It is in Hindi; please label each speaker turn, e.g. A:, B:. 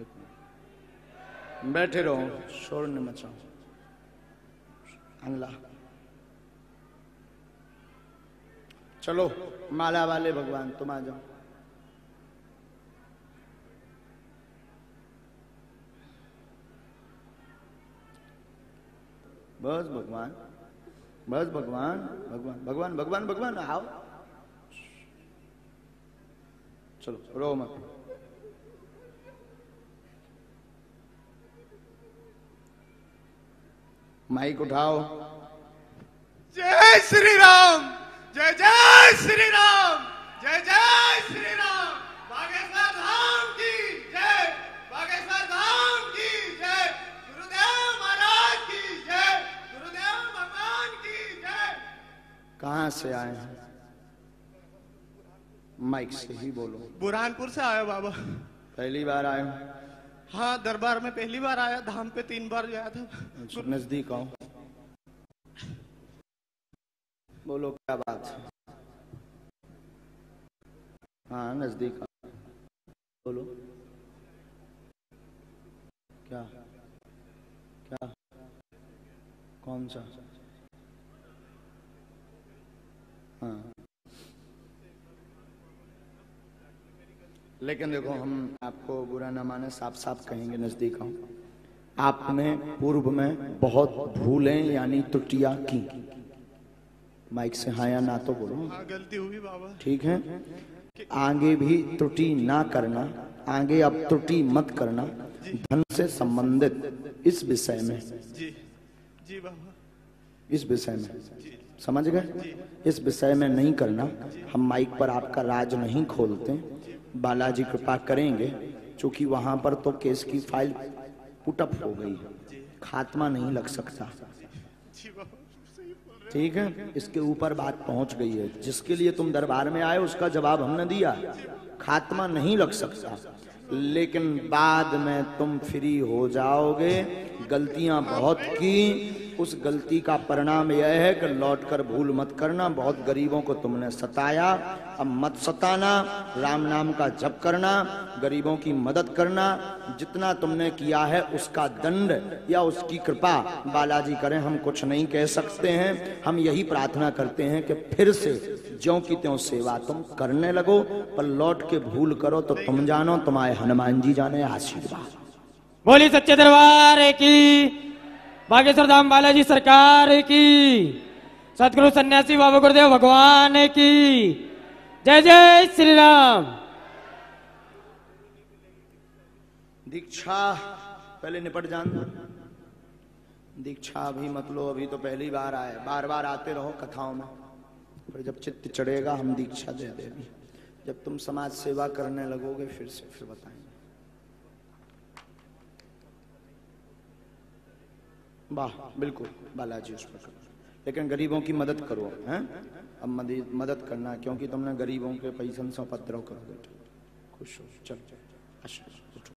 A: एक। बैठे रहो शोर न मचाओ अगला चलो, माला वाले भगवान, तुम आ जाओ। बस भगवान बस भगवान भगवान भगवान भगवान भगवान, आओ। चलो रो मत। माइक उठाओ।
B: जय श्री राम जय जय श्री राम जय जय श्री राम। बागेश्वर धाम की जय बागेश्वर धाम की जय गुरुदेव महाराज की जय गुरुदेव भगवान की जय।
A: कहाँ से आए हैं? माइक से ही बोलो।
B: बुरहानपुर से आया बाबा।
A: पहली बार आए हो?
B: दरबार में पहली बार आया, धाम पे तीन बार गया था।
A: नज़दीक आओ। बोलो, क्या बात हाँ नज़दीक आओ। बोलो। क्या? क्या? कौन सा? हाँ। लेकिन देखो हम आपको बुरा ना माने साफ़ साफ़ कहेंगे नज़दीक आओ। आपने पूर्व में बहुत भूलें यानी त्रुटिया की। माइक से हाँ या ना तो बोलो।
B: हाँ गलती हुई बाबा।
A: ठीक है? आगे भी त्रुटि ना करना आगे अब त्रुटि मत करना धन से संबंधित इस विषय में।
B: जी जी बाबा।
A: इस विषय में। समझ गए? इस विषय में नहीं करना। हम माइक पर आपका राज नहीं खोलते। बालाजी कृपा करेंगे, क्योंकि वहाँ पर तो केस की फ़ाइल पुटअप हो गई है। खात्मा नहीं लग सकता। ठीक है? इसके ऊपर बात पहुँच गई है। जिसके लिए तुम दरबार में आए, उसका जवाब हमने दिया। खात्मा नहीं लग सकता। लेकिन बाद में तुम फ्री हो जाओगे। गलतियाँ बहुत की। उस गलती का परिणाम यह है कि लौटकर भूल मत करना। बहुत गरीबों को तुमने सताया। अब मत सताना, राम नाम का जप करना, गरीबों की मदद करना। जितना तुमने किया है उसका दंड या उसकी कृपा। बालाजी करें, हम कुछ नहीं कह सकते हैं। हम यही प्रार्थना करते हैं कि फिर से ज्यों की त्यों सेवा तुम करने लगो। पर लौट के भूल करो तो तुम जानो, तुम्हारे हनुमान जी जाने आशीर्वाद।
C: बोली सच्चे दरबार की बागेश्वर धाम बालाजी सरकार की। सतगुरु सन्यासी बाबा गुरुदेव भगवान की। जय जय श्री राम
A: दीक्षा, पहले निपट जान। दीक्षा अभी मत लो, अभी तो पहली बार आए। बार बार आते रहो कथाओं में। फिर जब चित्त चढ़ेगा, हम दीक्षा दे देंगे। जब तुम समाज सेवा करने लगोगे, फिर से फिर बताएँगे। वाह, बिल्कुल, बालाजी उस पर लेकिन गरीबों की मदद करो, हैं? अब मदद मदद करना, क्योंकि तुमने गरीबों के पैसन से उपद्रव बेटे। खुश हो, चलो अच्छा उठो।